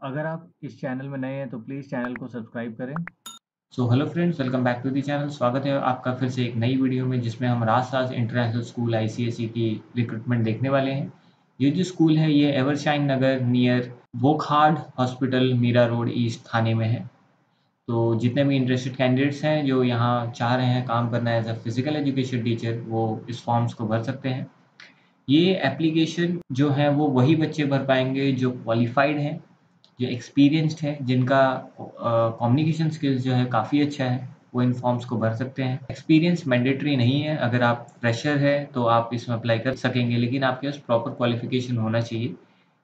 अगर आप इस चैनल में नए हैं तो प्लीज़ चैनल को सब्सक्राइब करें। So hello friends welcome back to the channel स्वागत है आपका फिर से एक नई वीडियो में, जिसमें हम राजसाज इंटरनेशनल स्कूल आईसीएसई की रिक्रूटमेंट देखने वाले हैं। ये जो स्कूल है, ये Evershine Nagar near Wockhardt hospital Mira road east Thane में है। तो जितने भी इंटरेस्टेड कैंडिडेट्स हैं, जो यहाँ चाह रहे हैं काम करना as a physical education teacher वो इस फॉर्म्स को भर सकते हैं। ये एप्लीकेशन जो है, वो वही बच्चे भर पाएँगे जो क्वालिफाइड हैं। जो एक्सपीरियंस्ड है, जिनका कम्युनिकेशन स्किल्स जो है काफ़ी अच्छा है, वो इन फॉर्म्स को भर सकते हैं। एक्सपीरियंस मैंडेटरी नहीं है। अगर आप फ्रेशर है तो आप इसमें अप्लाई कर सकेंगे, लेकिन आपके पास प्रॉपर क्वालिफिकेशन होना चाहिए।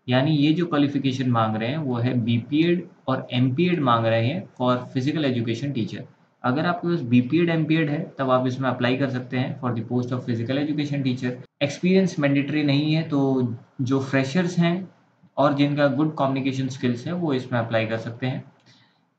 यानी ये जो क्वालिफिकेशन मांग रहे हैं, वो है बी और एम मांग रहे हैं फॉर फ़िज़िकल एजुकेशन टीचर अगर आपके पास बी पी एड है, तब आप इसमें अप्लाई कर सकते हैं for the post of physical education teacher experience mandatory नहीं है तो जो फ्रेशर्स हैं और जिनका गुड कम्युनिकेशन स्किल्स है, वो इसमें अप्लाई कर सकते हैं।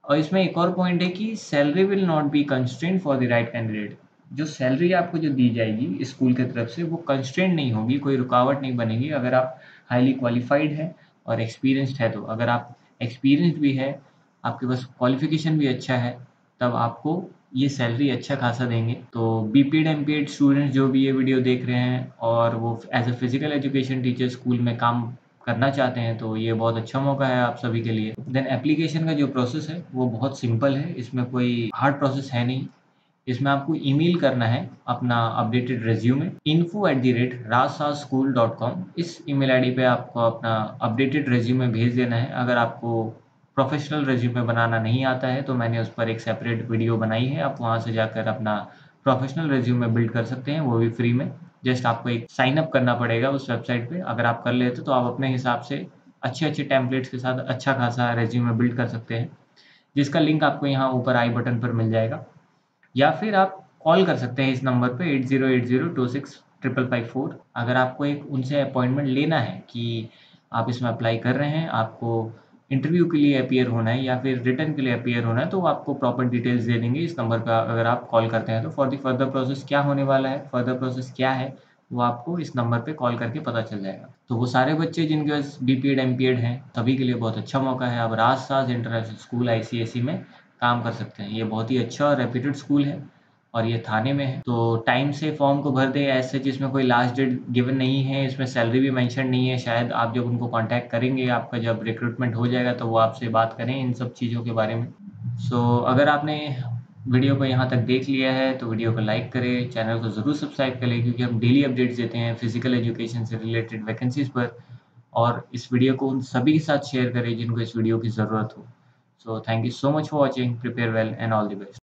और इसमें एक और पॉइंट है कि salary will not be constant for the right candidate जो सैलरी आपको जो दी जाएगी स्कूल की तरफ़ से, वो कंस्टेंट नहीं होगी, कोई रुकावट नहीं बनेगी। अगर आप हाईली क्वालिफाइड है और एक्सपीरियंसड है तो अगर आप एक्सपीरियंस भी है, आपके पास क्वालिफिकेशन भी अच्छा है, तब आपको ये सैलरी अच्छा खासा देंगे। तो B P Ed M P Ed students जो भी ये वीडियो देख रहे हैं, और वो as a physical education teacher school में काम करना चाहते हैं तो ये बहुत अच्छा मौका है आप सभी के लिए। देन एप्लीकेशन का जो प्रोसेस है, वो बहुत सिंपल है, इसमें कोई हार्ड प्रोसेस है नहीं। इसमें आपको ईमेल करना है अपना updated resume info at the rate school dot com इस ईमेल आईडी पे आपको अपना अपडेटेड रेज्यूमे भेज देना है। अगर आपको प्रोफेशनल रेज्यूमे बनाना नहीं आता है तो मैंने उस पर एक सेपरेट वीडियो बनाई है। आप वहाँ से जाकर अपना प्रोफेशनल रेज्यूमे बिल्ड कर सकते हैं, वो भी फ्री में। जस्ट आपको एक साइन अप करना पड़ेगा उस वेबसाइट पे। अगर आप कर लेते तो आप अपने हिसाब से अच्छे अच्छे टेम्पलेट्स के साथ अच्छा खासा रेज्यूमे बिल्ड कर सकते हैं, जिसका लिंक आपको यहाँ ऊपर आई बटन पर मिल जाएगा। या फिर आप कॉल कर सकते हैं इस नंबर पे eight zero eight zero two six triple five four अगर आपको एक उनसे अपॉइंटमेंट लेना है कि आप इसमें अप्लाई कर रहे हैं, आपको इंटरव्यू के लिए अपियर होना है या फिर रिटर्न के लिए अपियर होना है तो वो आपको प्रॉपर डिटेल्स दे देंगे। इस नंबर पर अगर आप कॉल करते हैं तो फॉर दी फर्दर प्रोसेस क्या होने वाला है फर्दर प्रोसेस क्या है, वो आपको इस नंबर पे कॉल करके पता चल जाएगा। तो वो सारे बच्चे जिनके पास B P Ed M P Ed हैं, सभी के लिए बहुत अच्छा मौका है। आप राज साज इंटरनेशनल स्कूल आई में काम कर सकते हैं। ये बहुत ही अच्छा और रेप्यूटेड स्कूल है। और ये थाने में है। तो टाइम से फॉर्म को भर दे ऐसे जिसमें कोई लास्ट डेट गिवन नहीं है इसमें सैलरी भी मेंशन नहीं है शायद आप जब उनको कांटेक्ट करेंगे आपका जब रिक्रूटमेंट हो जाएगा तो वो आपसे बात करें इन सब चीज़ों के बारे में। सो so, अगर आपने वीडियो को यहाँ तक देख लिया है तो वीडियो को लाइक करें चैनल को ज़रूर सब्सक्राइब करें क्योंकि हम डेली अपडेट्स देते हैं फ़िज़िकल एजुकेशन से रिलेटेड वैकेंसीज पर। और इस वीडियो को उन सभी के साथ शेयर करें जिनको इस वीडियो की ज़रूरत हो। So thank you so much for watching prepare well and all the best